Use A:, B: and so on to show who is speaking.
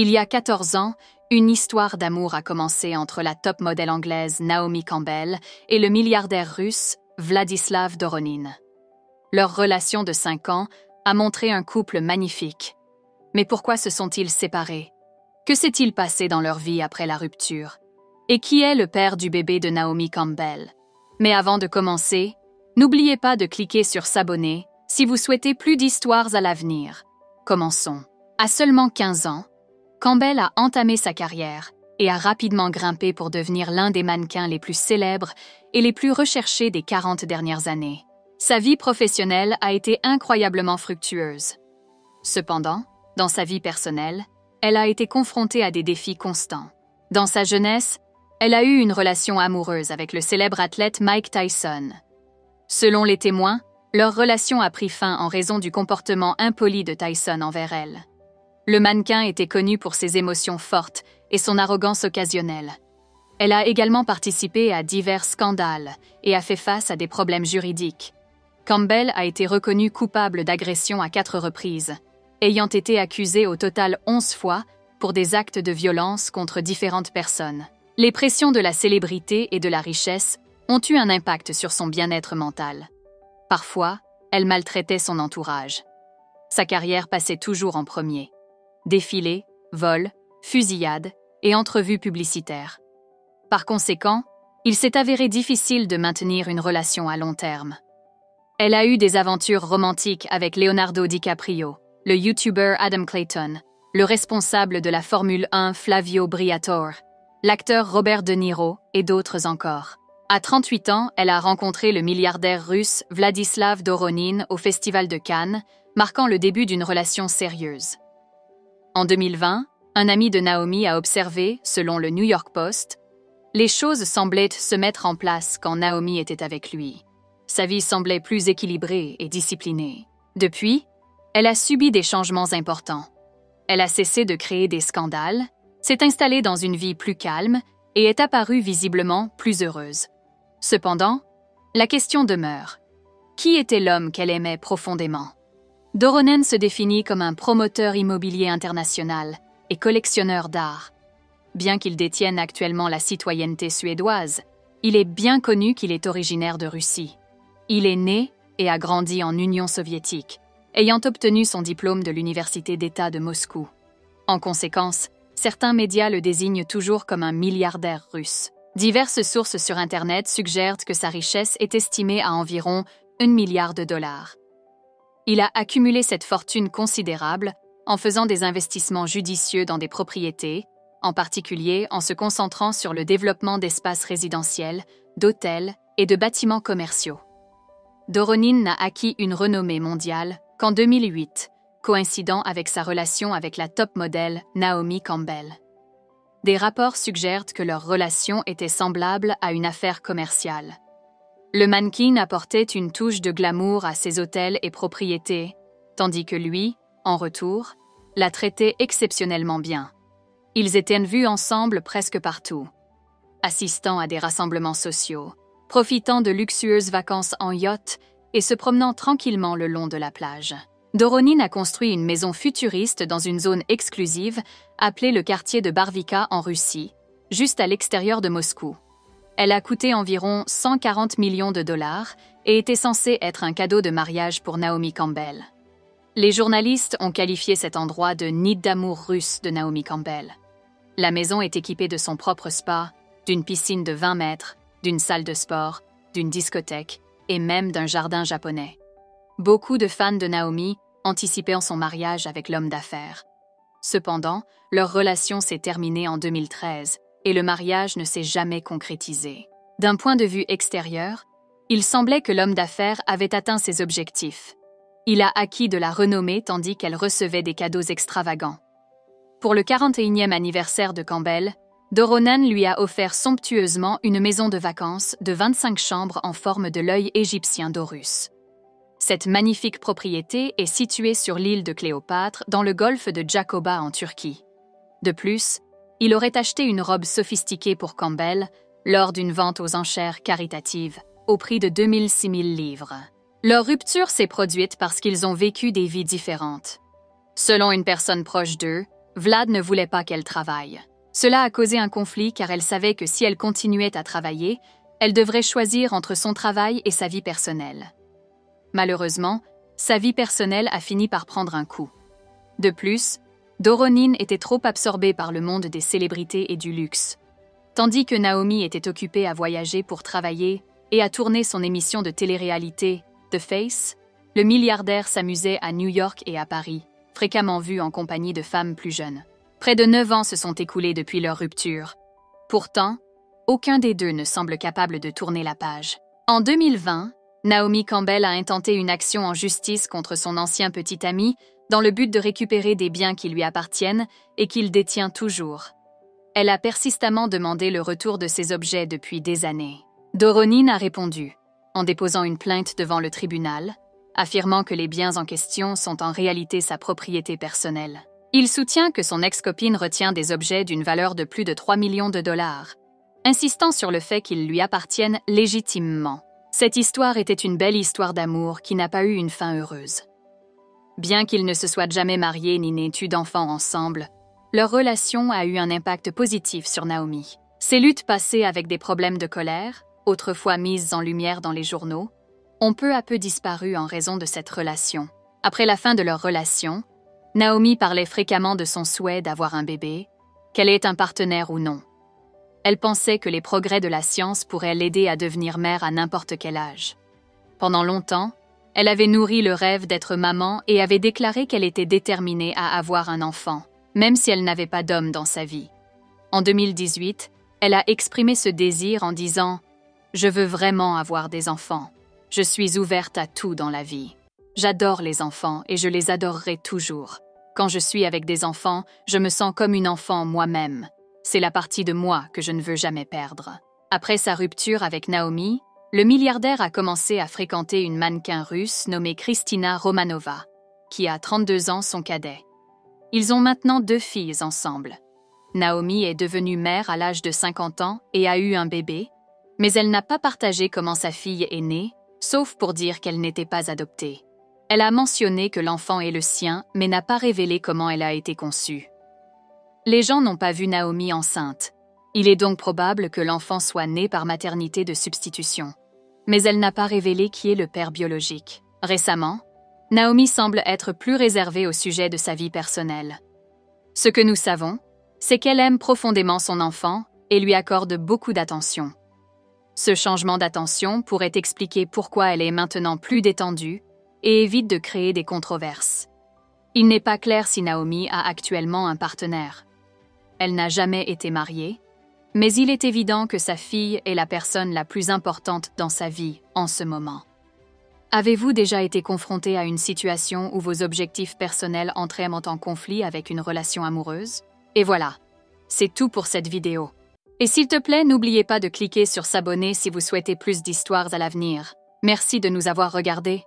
A: Il y a 14 ans, une histoire d'amour a commencé entre la top modèle anglaise Naomi Campbell et le milliardaire russe Vladislav Doronin. Leur relation de 5 ans a montré un couple magnifique. Mais pourquoi se sont-ils séparés? Que s'est-il passé dans leur vie après la rupture? Et qui est le père du bébé de Naomi Campbell? Mais avant de commencer, n'oubliez pas de cliquer sur s'abonner si vous souhaitez plus d'histoires à l'avenir. Commençons. À seulement 15 ans, Campbell a entamé sa carrière et a rapidement grimpé pour devenir l'un des mannequins les plus célèbres et les plus recherchés des 40 dernières années. Sa vie professionnelle a été incroyablement fructueuse. Cependant, dans sa vie personnelle, elle a été confrontée à des défis constants. Dans sa jeunesse, elle a eu une relation amoureuse avec le célèbre athlète Mike Tyson. Selon les témoins, leur relation a pris fin en raison du comportement impoli de Tyson envers elle. Le mannequin était connu pour ses émotions fortes et son arrogance occasionnelle. Elle a également participé à divers scandales et a fait face à des problèmes juridiques. Campbell a été reconnu coupable d'agression à quatre reprises, ayant été accusé au total onze fois pour des actes de violence contre différentes personnes. Les pressions de la célébrité et de la richesse ont eu un impact sur son bien-être mental. Parfois, elle maltraitait son entourage. Sa carrière passait toujours en premier défilés, vols, fusillades et entrevues publicitaires. Par conséquent, il s'est avéré difficile de maintenir une relation à long terme. Elle a eu des aventures romantiques avec Leonardo DiCaprio, le YouTuber Adam Clayton, le responsable de la Formule 1 Flavio Briatore, l'acteur Robert De Niro et d'autres encore. À 38 ans, elle a rencontré le milliardaire russe Vladislav Doronin au Festival de Cannes, marquant le début d'une relation sérieuse. En 2020, un ami de Naomi a observé, selon le New York Post, les choses semblaient se mettre en place quand Naomi était avec lui. Sa vie semblait plus équilibrée et disciplinée. Depuis, elle a subi des changements importants. Elle a cessé de créer des scandales, s'est installée dans une vie plus calme et est apparue visiblement plus heureuse. Cependant, la question demeure. Qui était l'homme qu'elle aimait profondément? Doronen se définit comme un promoteur immobilier international et collectionneur d'art. Bien qu'il détienne actuellement la citoyenneté suédoise, il est bien connu qu'il est originaire de Russie. Il est né et a grandi en Union soviétique, ayant obtenu son diplôme de l'Université d'État de Moscou. En conséquence, certains médias le désignent toujours comme un milliardaire russe. Diverses sources sur Internet suggèrent que sa richesse est estimée à environ 1 milliard de dollars. Il a accumulé cette fortune considérable en faisant des investissements judicieux dans des propriétés, en particulier en se concentrant sur le développement d'espaces résidentiels, d'hôtels et de bâtiments commerciaux. Doronin n'a acquis une renommée mondiale qu'en 2008, coïncidant avec sa relation avec la top modèle Naomi Campbell. Des rapports suggèrent que leur relation était semblable à une affaire commerciale. Le mannequin apportait une touche de glamour à ses hôtels et propriétés, tandis que lui, en retour, la traitait exceptionnellement bien. Ils étaient vus ensemble presque partout, assistant à des rassemblements sociaux, profitant de luxueuses vacances en yacht et se promenant tranquillement le long de la plage. Doronin a construit une maison futuriste dans une zone exclusive appelée le quartier de Barvika en Russie, juste à l'extérieur de Moscou. Elle a coûté environ 140 millions de dollars et était censée être un cadeau de mariage pour Naomi Campbell. Les journalistes ont qualifié cet endroit de nid d'amour russe de Naomi Campbell. La maison est équipée de son propre spa, d'une piscine de 20 mètres, d'une salle de sport, d'une discothèque et même d'un jardin japonais. Beaucoup de fans de Naomi anticipaient son mariage avec l'homme d'affaires. Cependant, leur relation s'est terminée en 2013 et le mariage ne s'est jamais concrétisé. D'un point de vue extérieur, il semblait que l'homme d'affaires avait atteint ses objectifs. Il a acquis de la renommée tandis qu'elle recevait des cadeaux extravagants. Pour le 41e anniversaire de Campbell, Doronan lui a offert somptueusement une maison de vacances de 25 chambres en forme de l'œil égyptien d'Horus. Cette magnifique propriété est située sur l'île de Cléopâtre dans le golfe de Jacoba en Turquie. De plus, il aurait acheté une robe sophistiquée pour Campbell lors d'une vente aux enchères caritatives au prix de 2000-6000 livres. Leur rupture s'est produite parce qu'ils ont vécu des vies différentes. Selon une personne proche d'eux, Vlad ne voulait pas qu'elle travaille. Cela a causé un conflit car elle savait que si elle continuait à travailler, elle devrait choisir entre son travail et sa vie personnelle. Malheureusement, sa vie personnelle a fini par prendre un coup. De plus, Doronine était trop absorbée par le monde des célébrités et du luxe, tandis que Naomi était occupée à voyager pour travailler et à tourner son émission de télé-réalité The Face, le milliardaire s'amusait à New York et à Paris, fréquemment vu en compagnie de femmes plus jeunes. Près de neuf ans se sont écoulés depuis leur rupture. Pourtant, aucun des deux ne semble capable de tourner la page. En 2020, Naomi Campbell a intenté une action en justice contre son ancien petit ami dans le but de récupérer des biens qui lui appartiennent et qu'il détient toujours. Elle a persistamment demandé le retour de ces objets depuis des années. Doronine a répondu, en déposant une plainte devant le tribunal, affirmant que les biens en question sont en réalité sa propriété personnelle. Il soutient que son ex-copine retient des objets d'une valeur de plus de 3 millions de dollars, insistant sur le fait qu'ils lui appartiennent légitimement. Cette histoire était une belle histoire d'amour qui n'a pas eu une fin heureuse. Bien qu'ils ne se soient jamais mariés ni n'aient eu d'enfants ensemble, leur relation a eu un impact positif sur Naomi. Ses luttes passées avec des problèmes de colère, autrefois mises en lumière dans les journaux, ont peu à peu disparu en raison de cette relation. Après la fin de leur relation, Naomi parlait fréquemment de son souhait d'avoir un bébé, qu'elle ait un partenaire ou non. Elle pensait que les progrès de la science pourraient l'aider à devenir mère à n'importe quel âge. Pendant longtemps, elle avait nourri le rêve d'être maman et avait déclaré qu'elle était déterminée à avoir un enfant, même si elle n'avait pas d'homme dans sa vie. En 2018, elle a exprimé ce désir en disant Je veux vraiment avoir des enfants. Je suis ouverte à tout dans la vie. J'adore les enfants et je les adorerai toujours. Quand je suis avec des enfants, je me sens comme une enfant moi-même. C'est la partie de moi que je ne veux jamais perdre. Après sa rupture avec Naomi, le milliardaire a commencé à fréquenter une mannequin russe nommée Kristina Romanova, qui a 32 ans son cadet. Ils ont maintenant deux filles ensemble. Naomi est devenue mère à l'âge de 50 ans et a eu un bébé, mais elle n'a pas partagé comment sa fille est née sauf pour dire qu'elle n'était pas adoptée. Elle a mentionné que l'enfant est le sien, mais n'a pas révélé comment elle a été conçue. Les gens n'ont pas vu Naomi enceinte. Il est donc probable que l'enfant soit né par maternité de substitution. Mais elle n'a pas révélé qui est le père biologique. Récemment, Naomi semble être plus réservée au sujet de sa vie personnelle. Ce que nous savons, c'est qu'elle aime profondément son enfant et lui accorde beaucoup d'attention. Ce changement d'attention pourrait expliquer pourquoi elle est maintenant plus détendue et évite de créer des controverses. Il n'est pas clair si Naomi a actuellement un partenaire. Elle n'a jamais été mariée, mais il est évident que sa fille est la personne la plus importante dans sa vie en ce moment. Avez-vous déjà été confronté à une situation où vos objectifs personnels entraient en conflit avec une relation amoureuse? Et voilà, c'est tout pour cette vidéo. Et s'il te plaît, n'oubliez pas de cliquer sur s'abonner si vous souhaitez plus d'histoires à l'avenir. Merci de nous avoir regardés.